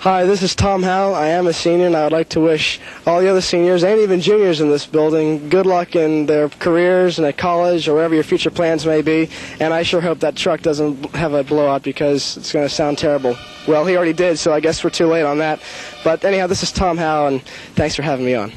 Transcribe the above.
Hi, this is Tom Hough. I am a senior, and I would like to wish all the other seniors and even juniors in this building good luck in their careers and at college or wherever your future plans may be. And I sure hope that truck doesn't have a blowout because it's going to sound terrible. Well, he already did, so I guess we're too late on that. But anyhow, this is Tom Hough, and thanks for having me on.